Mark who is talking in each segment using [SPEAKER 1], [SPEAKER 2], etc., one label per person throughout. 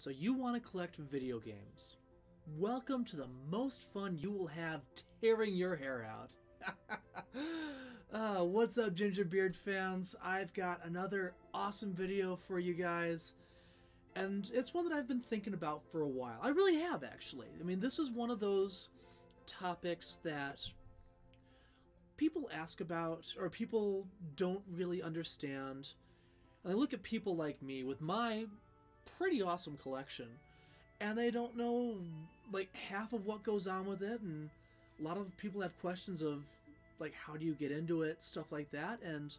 [SPEAKER 1] So you want to collect video games. Welcome to the most fun you will have tearing your hair out. uh, what's up, Gingerbeard fans? I've got another awesome video for you guys. And it's one that I've been thinking about for a while. I really have, actually. I mean, this is one of those topics that people ask about or people don't really understand. And I look at people like me with my pretty awesome collection and they don't know like half of what goes on with it and a lot of people have questions of like how do you get into it stuff like that and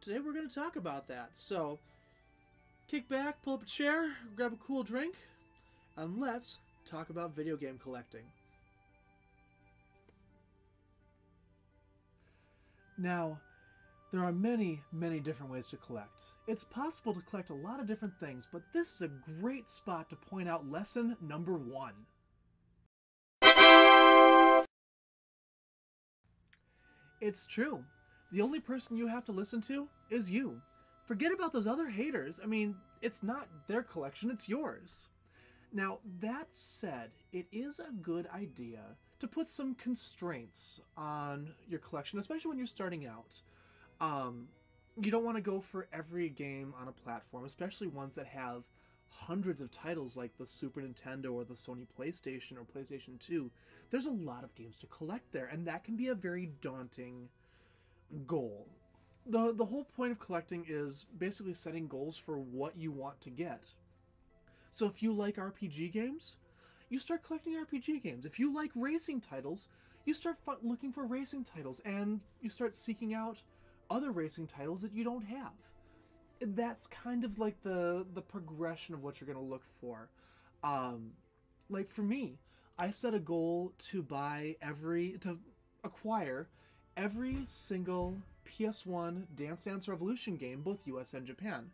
[SPEAKER 1] today we're going to talk about that. So kick back pull up a chair grab a cool drink and let's talk about video game collecting. Now there are many, many different ways to collect. It's possible to collect a lot of different things, but this is a great spot to point out lesson number one. It's true. The only person you have to listen to is you. Forget about those other haters. I mean, it's not their collection, it's yours. Now, that said, it is a good idea to put some constraints on your collection, especially when you're starting out. Um, you don't want to go for every game on a platform, especially ones that have hundreds of titles like the Super Nintendo or the Sony PlayStation or PlayStation 2. There's a lot of games to collect there, and that can be a very daunting goal. The, the whole point of collecting is basically setting goals for what you want to get. So if you like RPG games, you start collecting RPG games. If you like racing titles, you start looking for racing titles and you start seeking out other racing titles that you don't have. That's kind of like the the progression of what you're going to look for. Um, like for me, I set a goal to buy every to acquire every single PS1 Dance Dance Revolution game, both US and Japan.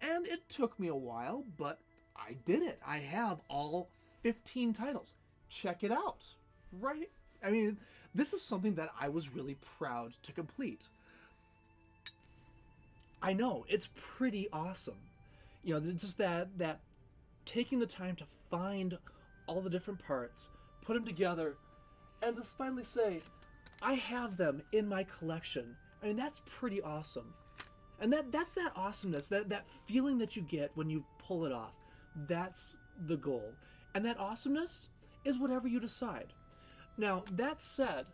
[SPEAKER 1] And it took me a while, but I did it. I have all 15 titles. Check it out. Right? I mean, this is something that I was really proud to complete. I know it's pretty awesome. You know, just that that taking the time to find all the different parts, put them together, and just finally say, I have them in my collection. I mean, that's pretty awesome. And that that's that awesomeness, that that feeling that you get when you pull it off. That's the goal. And that awesomeness is whatever you decide. Now, that said,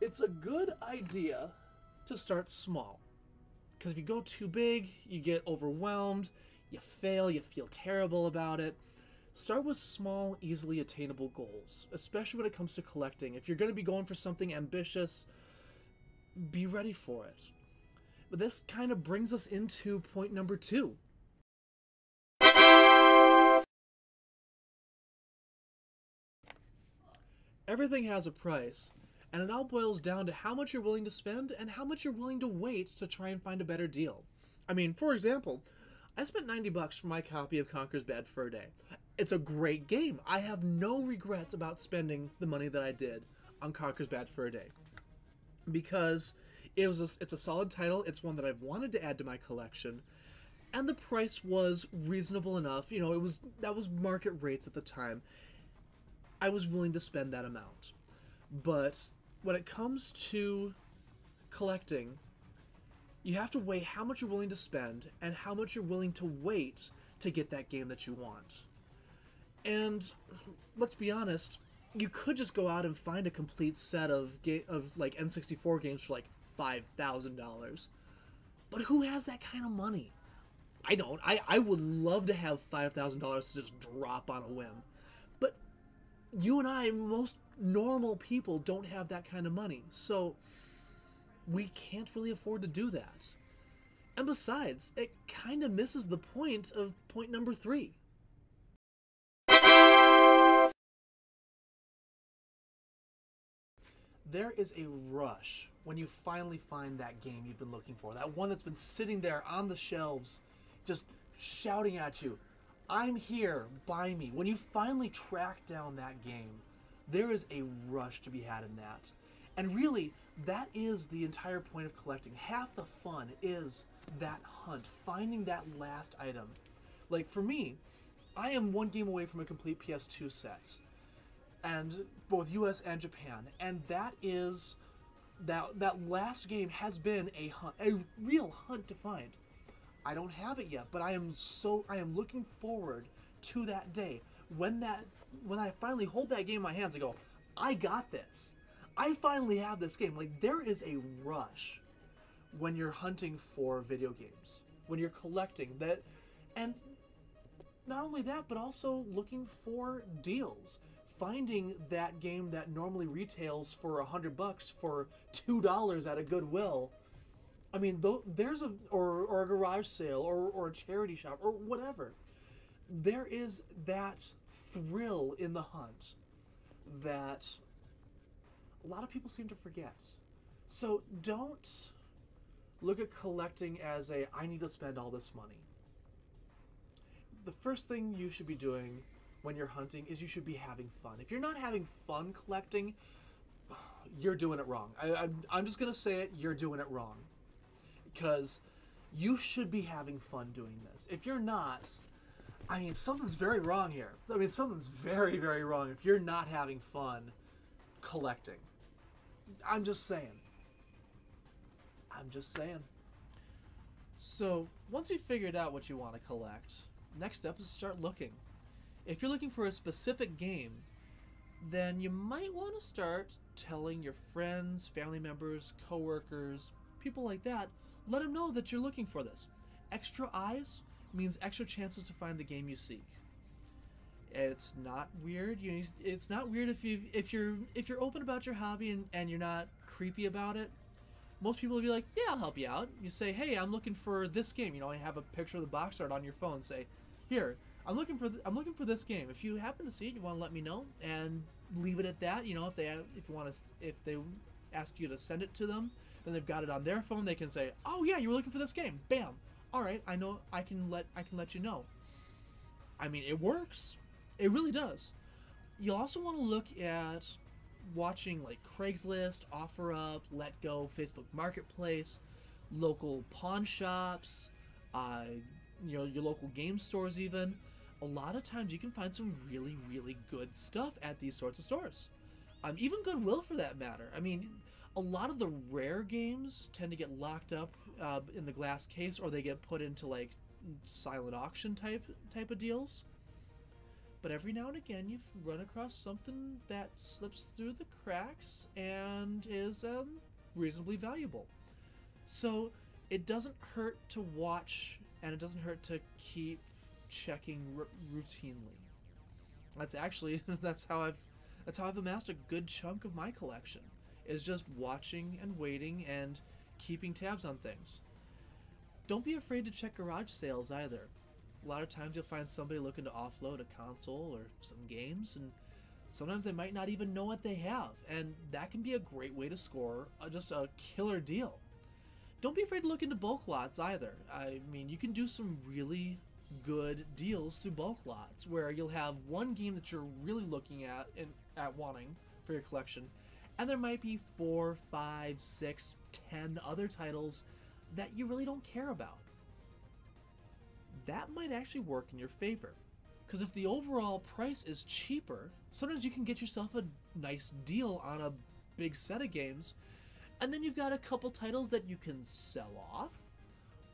[SPEAKER 1] it's a good idea to start small. Because if you go too big, you get overwhelmed, you fail, you feel terrible about it. Start with small, easily attainable goals, especially when it comes to collecting. If you're going to be going for something ambitious, be ready for it. But this kind of brings us into point number two. Everything has a price, and it all boils down to how much you're willing to spend and how much you're willing to wait to try and find a better deal. I mean, for example, I spent 90 bucks for my copy of Conker's Bad Fur Day. It's a great game. I have no regrets about spending the money that I did on Conker's Bad Fur Day. Because it was a, it's a solid title, it's one that I've wanted to add to my collection, and the price was reasonable enough. You know, it was that was market rates at the time. I was willing to spend that amount. But when it comes to collecting, you have to weigh how much you're willing to spend and how much you're willing to wait to get that game that you want. And let's be honest, you could just go out and find a complete set of ga- of like N64 games for like five thousand dollars. But who has that kind of money? I don't. I, I would love to have five thousand dollars to just drop on a whim. You and I, most normal people don't have that kind of money. So we can't really afford to do that. And besides, it kind of misses the point of point number three. There is a rush when you finally find that game you've been looking for. That one that's been sitting there on the shelves, just shouting at you, I'm here, buy me. When you finally track down that game, there is a rush to be had in that. And really, that is the entire point of collecting. Half the fun is that hunt, finding that last item. Like for me, I am one game away from a complete PS2 set, and both U.S. and Japan, and that is that that last game has been a hunt, a real hunt to find. I don't have it yet, but I am so I am looking forward to that day when that when I finally hold that game in my hands. I go, I got this. I finally have this game. Like there is a rush when you're hunting for video games, when you're collecting that, and not only that, but also looking for deals. Finding that game that normally retails for a hundred bucks for two dollars at a Goodwill. I mean, though there's a or, or a garage sale or, or a charity shop or whatever. There is that thrill in the hunt that a lot of people seem to forget. So don't look at collecting as a I need to spend all this money. The first thing you should be doing when you're hunting is you should be having fun. If you're not having fun collecting, you're doing it wrong. I, I'm, I'm just gonna say it. You're doing it wrong because you should be having fun doing this. If you're not, I mean, something's very wrong here. I mean, something's very, very wrong if you're not having fun collecting. I'm just saying. I'm just saying. So, once you've figured out what you want to collect, next step is to start looking. If you're looking for a specific game, then you might want to start telling your friends, family members, coworkers, people like that, let them know that you're looking for this. Extra eyes means extra chances to find the game you seek. It's not weird. You, it's not weird if you if you're if you're open about your hobby and, and you're not creepy about it. Most people will be like, "Yeah, I'll help you out." You say, "Hey, I'm looking for this game." You know, I have a picture of the box art on your phone. Say, "Here, I'm looking for th- I'm looking for this game. If you happen to see it, you want to let me know and leave it at that. You know, if they if you want to if they ask you to send it to them, then they've got it on their phone. They can say, "Oh yeah, you were looking for this game." Bam. All right, I know. I can let I can let you know. I mean, it works. It really does. You also want to look at watching like Craigslist, OfferUp, LetGo, Facebook Marketplace, local pawn shops, uh, you know, your local game stores even. A lot of times you can find some really, really good stuff at these sorts of stores. Um, even Goodwill for that matter. I mean, a lot of the rare games tend to get locked up uh, in the glass case or they get put into like silent auction type type of deals but every now and again you run across something that slips through the cracks and is um, reasonably valuable. So it doesn't hurt to watch and it doesn't hurt to keep checking routinely. That's actually that's how I've that's how I've amassed a good chunk of my collection is just watching and waiting and keeping tabs on things. Don't be afraid to check garage sales either. A lot of times you'll find somebody looking to offload a console or some games and sometimes they might not even know what they have and that can be a great way to score uh, just a killer deal. Don't be afraid to look into bulk lots either. I mean you can do some really good deals through bulk lots where you'll have one game that you're really looking at and at wanting for your collection and there might be four five six ten other titles that you really don't care about that might actually work in your favor. Because if the overall price is cheaper, sometimes you can get yourself a nice deal on a big set of games, and then you've got a couple titles that you can sell off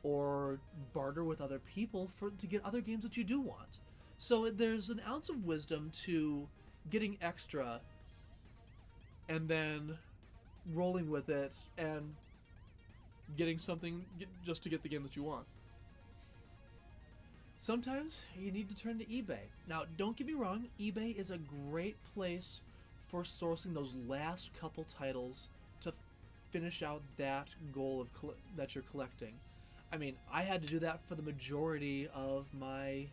[SPEAKER 1] or barter with other people for to get other games that you do want. So there's an ounce of wisdom to getting extra and then rolling with it and getting something just to get the game that you want. Sometimes you need to turn to eBay. Now, don't get me wrong, eBay is a great place for sourcing those last couple titles to finish out that goal of that you're collecting. I mean, I had to do that for the majority of my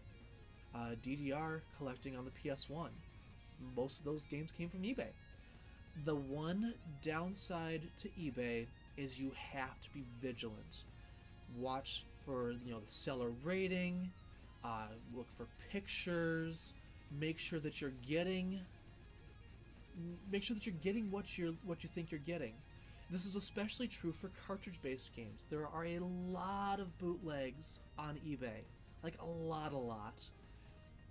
[SPEAKER 1] uh, DDR collecting on the PS1. Most of those games came from eBay. The one downside to eBay is you have to be vigilant. Watch for you know the seller rating, uh, look for pictures. Make sure that you're getting. Make sure that you're getting what you're what you think you're getting. This is especially true for cartridge-based games. There are a lot of bootlegs on eBay, like a lot, a lot.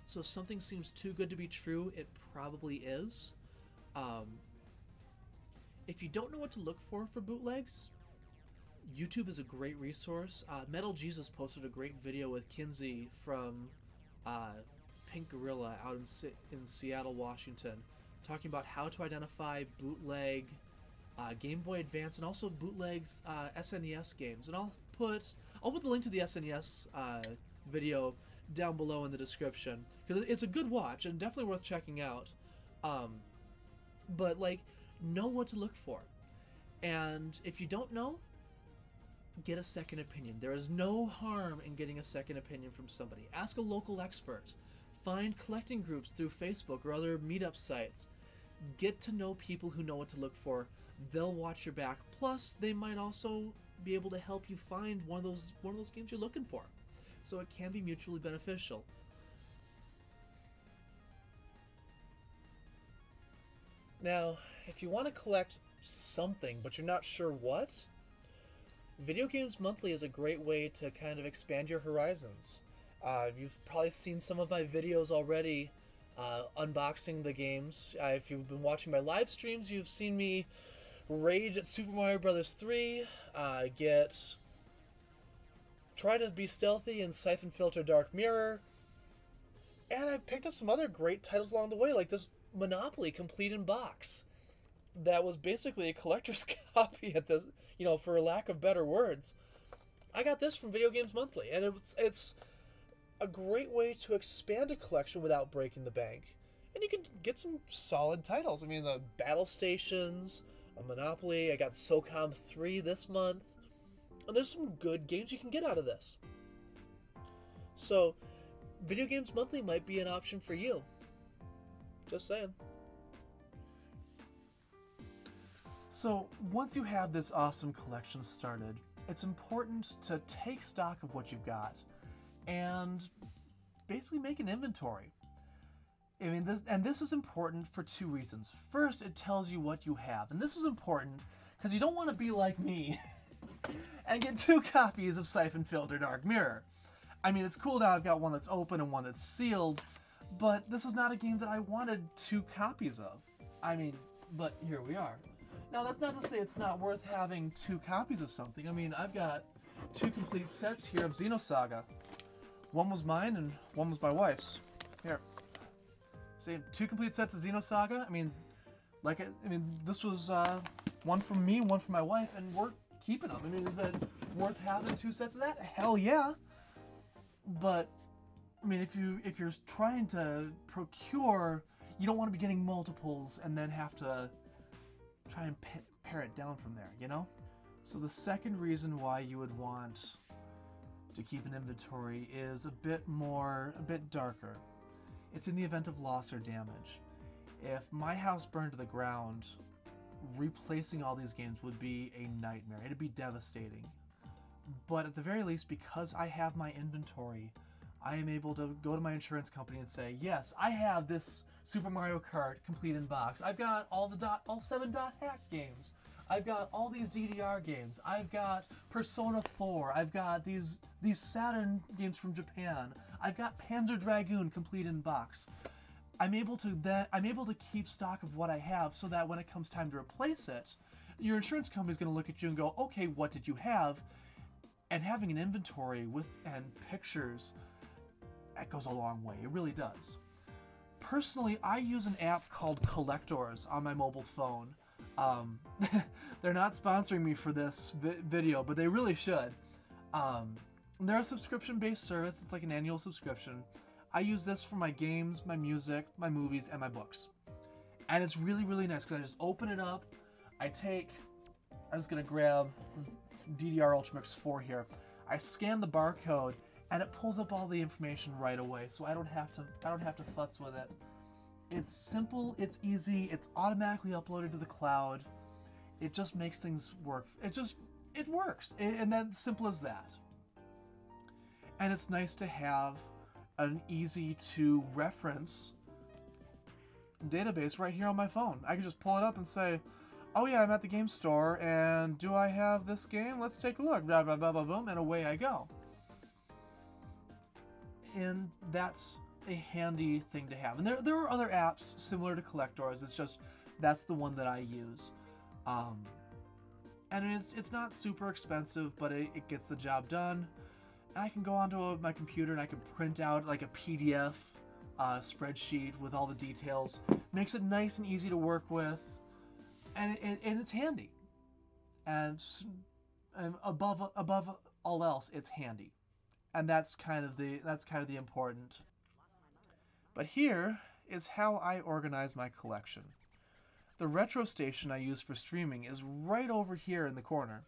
[SPEAKER 1] So if something seems too good to be true, it probably is. Um, if you don't know what to look for for bootlegs, YouTube is a great resource. Uh, Metal Jesus posted a great video with Kelsey from uh, Pink Gorilla out in, in Seattle, Washington, talking about how to identify bootleg uh, Game Boy Advance and also bootlegs uh, SNES games. And I'll put I'll put the link to the SNES uh, video down below in the description because it's a good watch and definitely worth checking out. Um, but like, know what to look for, and if you don't know, get a second opinion. There is no harm in getting a second opinion from somebody. Ask a local expert. Find collecting groups through Facebook or other meetup sites. Get to know people who know what to look for. They'll watch your back. Plus, they might also be able to help you find one of those one of those games you're looking for. So it can be mutually beneficial. Now, if you want to collect something but you're not sure what, Video Games Monthly is a great way to kind of expand your horizons. Uh, you've probably seen some of my videos already uh, unboxing the games. Uh, if you've been watching my live streams, you've seen me rage at Super Mario Bros. 3, uh, get try to be stealthy in Syphon Filter Dark Mirror, and I've picked up some other great titles along the way, like this Monopoly Complete in Box. That was basically a collector's copy at this, you know, for lack of better words. I got this from Video Games Monthly, and it's it's a great way to expand a collection without breaking the bank. And you can get some solid titles. I mean, the Battle Stations, a Monopoly. I got SOCOM 3 this month. And there's some good games you can get out of this. So, Video Games Monthly might be an option for you. Just saying. So, once you have this awesome collection started, it's important to take stock of what you've got and basically make an inventory. I mean, this and this is important for two reasons. First, it tells you what you have, and this is important because you don't want to be like me and get two copies of Syphon Filter Dark Mirror. I mean, it's cool now I've got one that's open and one that's sealed, but this is not a game that I wanted two copies of. I mean, but here we are. Now, that's not to say it's not worth having two copies of something. I mean, I've got two complete sets here of Xenosaga. One was mine and one was my wife's. Here. See, two complete sets of Xenosaga. I mean, like, I, I mean, this was uh, one from me, one from my wife, and we're keeping them. I mean, is it worth having two sets of that? Hell yeah. But I mean, if you if you're trying to procure, you don't want to be getting multiples and then have to try and pare it down from there. You know. So the second reason why you would want to keep an inventory is a bit more, a bit darker. It's in the event of loss or damage. If my house burned to the ground, replacing all these games would be a nightmare. It'd be devastating. But at the very least, because I have my inventory, I am able to go to my insurance company and say, yes, I have this Super Mario Kart complete in box. I've got all the dot, all seven dot hack games. I've got all these DDR games. I've got Persona 4. I've got these these Saturn games from Japan. I've got Panzer Dragoon complete in box. I'm able to then I'm able to keep stock of what I have so that when it comes time to replace it, your insurance company is going to look at you and go, "Okay, what did you have?" And having an inventory with and pictures that goes a long way. It really does. Personally, I use an app called Collectors on my mobile phone. Um, they're not sponsoring me for this vi- video, but they really should. Um, they're a subscription-based service. It's like an annual subscription. I use this for my games, my music, my movies, and my books. And it's really, really nice because I just open it up. I take, I'm just gonna grab DDR Ultramix 4 here. I scan the barcode and it pulls up all the information right away, so I don't have to, I don't have to futz with it. It's simple, it's easy, it's automatically uploaded to the cloud. It just makes things work. It just, it works, and that simple as that. And it's nice to have an easy to reference database right here on my phone. I can just pull it up and say, oh yeah, I'm at the game store, and do I have this game? Let's take a look. Blah, blah, blah, blah, boom, and away I go. And that's a handy thing to have. And there, there are other apps similar to Collectors. It's just that's the one that I use. Um, and it's it's not super expensive, but it, it gets the job done. And I can go onto a, my computer and I can print out like a PDF uh, spreadsheet with all the details. Makes it nice and easy to work with, and it, and it's handy. And, and above above all else, it's handy, and that's kind of the that's kind of the important. But here is how I organize my collection. The retro station I use for streaming is right over here in the corner.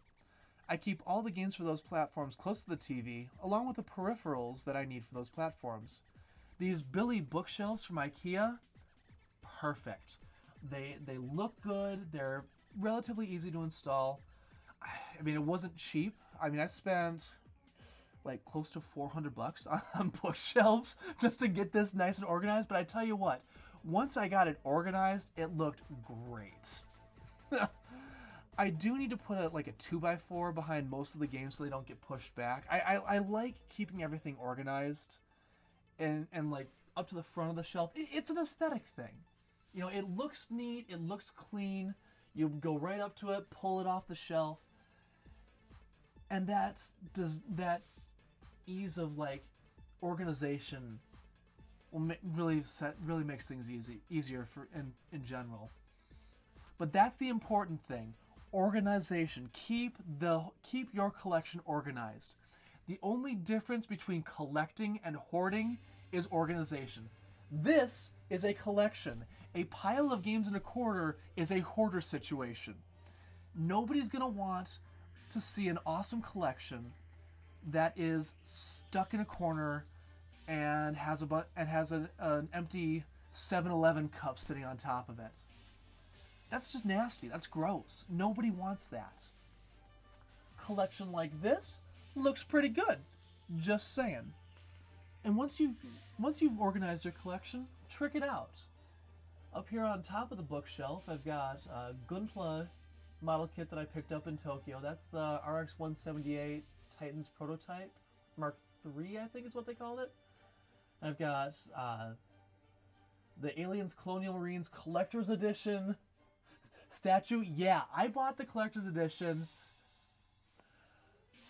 [SPEAKER 1] I keep all the games for those platforms close to the TV, along with the peripherals that I need for those platforms. These Billy bookshelves from IKEA, perfect. They they look good. They're relatively easy to install. I mean, it wasn't cheap. I mean, I spent like close to 400 bucks on bookshelves just to get this nice and organized. But I tell you what, once I got it organized, it looked great. I do need to put a like a two by four behind most of the games so they don't get pushed back. I, I, I like keeping everything organized, and and like up to the front of the shelf. It, it's an aesthetic thing, you know. It looks neat. It looks clean. You go right up to it, pull it off the shelf, and that's does that ease of like organization will really set really makes things easy easier for in in general. But that's the important thing. Organization. Keep the keep your collection organized. The only difference between collecting and hoarding is organization. This is a collection. A pile of games in a corner is a hoarder situation. Nobody's going to want to see an awesome collection that is stuck in a corner and has a bu- and has a, an empty 7-Eleven cup sitting on top of it. That's just nasty. That's gross. Nobody wants that. Collection like this looks pretty good. Just saying. And once you've once you've organized your collection, trick it out. Up here on top of the bookshelf, I've got a Gunpla model kit that I picked up in Tokyo. That's the RX 178 Titans prototype, Mark III, I think is what they called it. I've got uh, the Aliens Colonial Marines Collector's Edition statue. Yeah, I bought the Collector's Edition,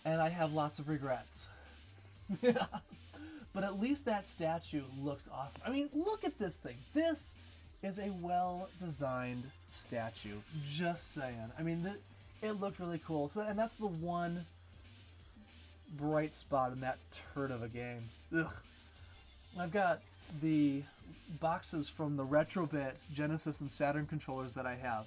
[SPEAKER 1] and I have lots of regrets. but at least that statue looks awesome. I mean, look at this thing. This is a well designed statue. Just saying. I mean, it looked really cool. So, and that's the one bright spot in that turd of a game. Ugh. I've got the boxes from the Retrobit Genesis and Saturn controllers that I have.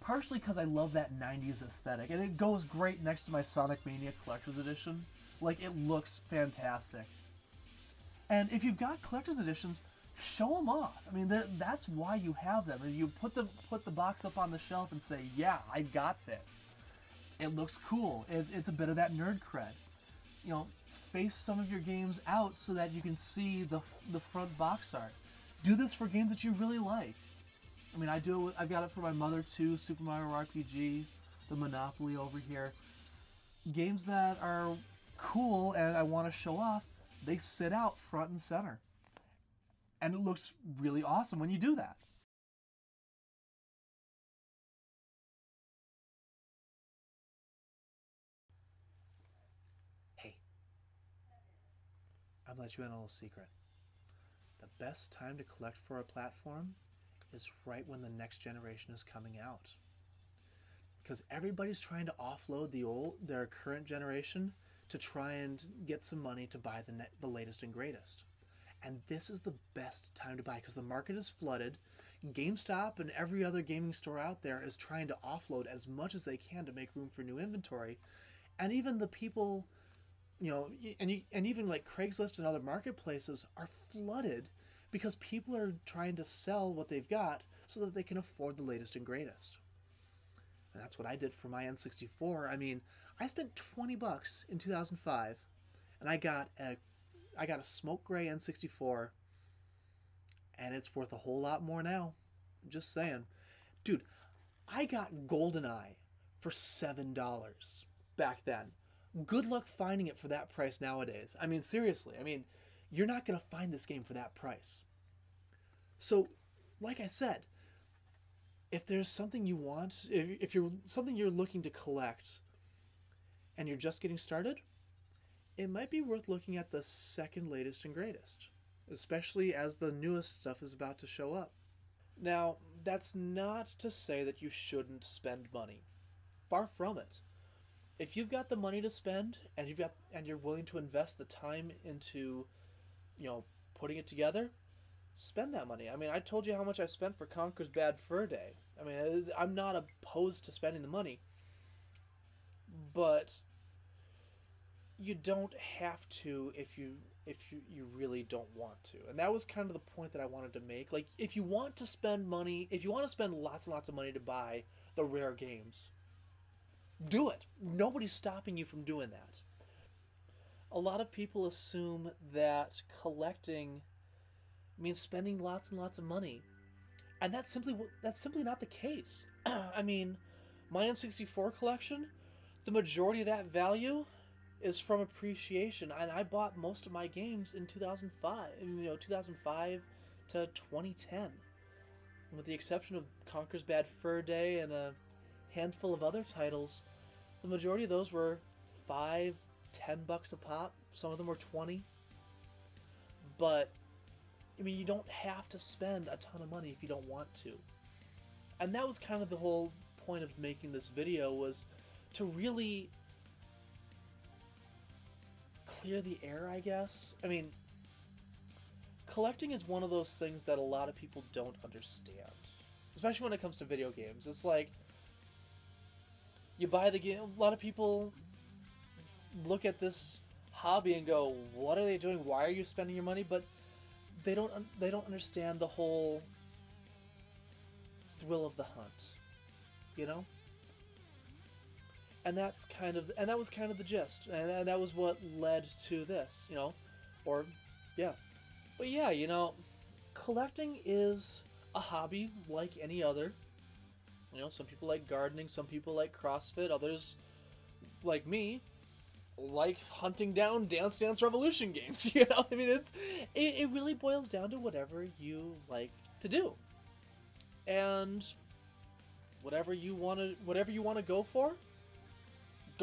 [SPEAKER 1] Partially because I love that 90s aesthetic, and it goes great next to my Sonic Mania Collector's Edition. Like, it looks fantastic. And if you've got collector's editions, show them off. I mean, that's why you have them. And you put the put the box up on the shelf and say, "Yeah, I got this." It looks cool. It, it's a bit of that nerd cred. You know, face some of your games out so that you can see the the front box art. Do this for games that you really like. I mean, I do. I've got it for my mother too. Super Mario RPG, the Monopoly over here. Games that are cool and I want to show off. They sit out front and center, and it looks really awesome when you do that. Hey, I'll let you in on a little secret. The best time to collect for a platform is right when the next generation is coming out. Because everybody's trying to offload the old their current generation to try and get some money to buy the, the latest and greatest. And this is the best time to buy because the market is flooded. GameStop and every other gaming store out there is trying to offload as much as they can to make room for new inventory. And even the people, you know, and, you, and even like Craigslist and other marketplaces are flooded because people are trying to sell what they've got so that they can afford the latest and greatest. And that's what I did for my N64. I mean, I spent 20 bucks in 2005 and I got a I got a smoke gray N64 and it's worth a whole lot more now. Just saying. Dude, I got GoldenEye for $7 back then. Good luck finding it for that price nowadays. I mean, seriously. I mean, you're not going to find this game for that price. So, like I said, if there's something you want, if, if you're something you're looking to collect and you're just getting started, it might be worth looking at the second latest and greatest, especially as the newest stuff is about to show up. Now, that's not to say that you shouldn't spend money. Far from it. If you've got the money to spend and you've got and you're willing to invest the time into, you know, putting it together, spend that money. I mean, I told you how much I spent for Conker's Bad Fur Day. I mean, uh, I'm not opposed to spending the money, but you don't have to if you if you, you really don't want to. And that was kind of the point that I wanted to make. Like if you want to spend money, if you want to spend lots and lots of money to buy the rare games, do it. Nobody's stopping you from doing that. A lot of people assume that collecting means spending lots and lots of money. And that's simply that's simply not the case. I mean, my N64 collection, the majority of that value is from appreciation, and I bought most of my games in 2005. You know, 2005 to 2010, with the exception of Conker's Bad Fur Day and a handful of other titles. The majority of those were five, ten bucks a pop. Some of them were 20. But I mean, you don't have to spend a ton of money if you don't want to. And that was kind of the whole point of making this video was to really clear the air, I guess. I mean, collecting is one of those things that a lot of people don't understand, especially when it comes to video games. It's like you buy the game. A lot of people look at this hobby and go, "What are they doing? Why are you spending your money?" But they don't they don't understand the whole thrill of the hunt, you know and that's kind of and that was kind of the gist and, and that was what led to this you know or yeah but yeah you know collecting is a hobby like any other you know some people like gardening some people like crossfit others like me like hunting down dance dance revolution games you know i mean it's it, it really boils down to whatever you like to do and whatever you want to whatever you want to go for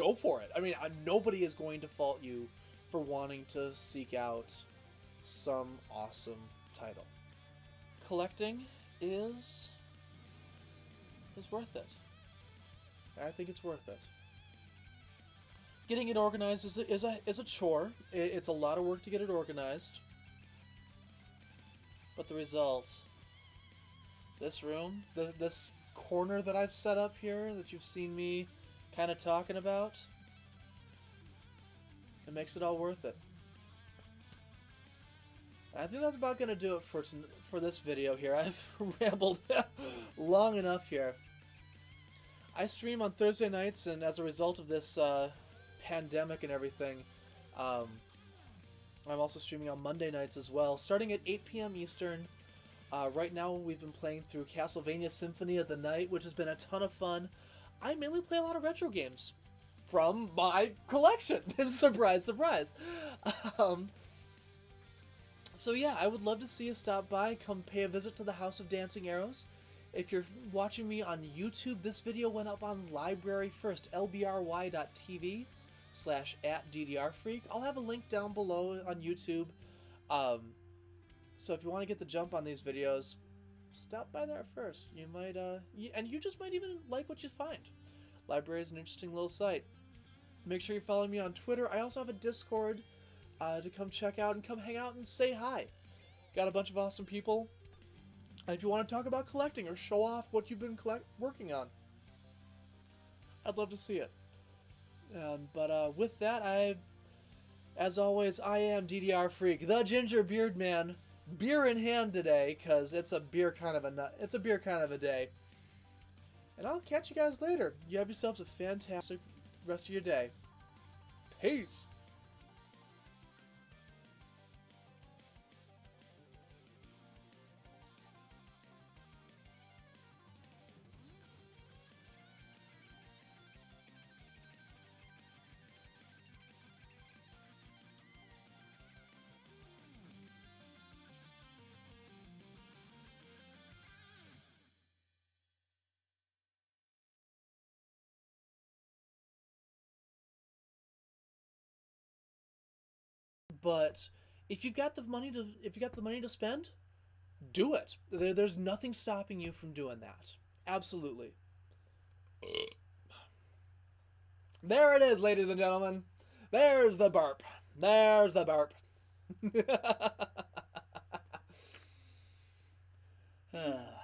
[SPEAKER 1] go for it. I mean, nobody is going to fault you for wanting to seek out some awesome title. Collecting is is worth it. I think it's worth it. Getting it organized is a, is a, is a chore. It's a lot of work to get it organized. But the result, this room, this, this corner that I've set up here that you've seen me kind of talking about, it makes it all worth it. I think that's about going to do it for for this video here. I've rambled long enough here. I stream on Thursday nights, and as a result of this uh, pandemic and everything, um, I'm also streaming on Monday nights as well, starting at 8 p.m. Eastern. Uh, right now, we've been playing through Castlevania Symphony of the Night, which has been a ton of fun. I mainly play a lot of retro games from my collection. surprise, surprise. Um, so yeah, I would love to see you stop by, come pay a visit to the House of Dancing Arrows. If you're watching me on YouTube, this video went up on LBRY first, lbry.tv slash at ddrfreak. I'll have a link down below on YouTube. Um, so if you want to get the jump on these videos, stop by there first. You might, uh, and you just might even like what you find. LBRY is an interesting little site. Make sure you follow me on Twitter. I also have a Discord uh, to come check out and come hang out and say hi. Got a bunch of awesome people. If you want to talk about collecting or show off what you've been collect- working on, I'd love to see it. Um, but uh, with that, I, as always, I am DDR Freak, the Ginger Beard Man beer in hand today because it's a beer kind of a nut. it's a beer kind of a day. And I'll catch you guys later. You have yourselves a fantastic rest of your day. Peace. But if you've got the money to if you got the money to spend, do it. There, there's nothing stopping you from doing that. Absolutely. There it is, ladies and gentlemen. There's the burp. There's the burp.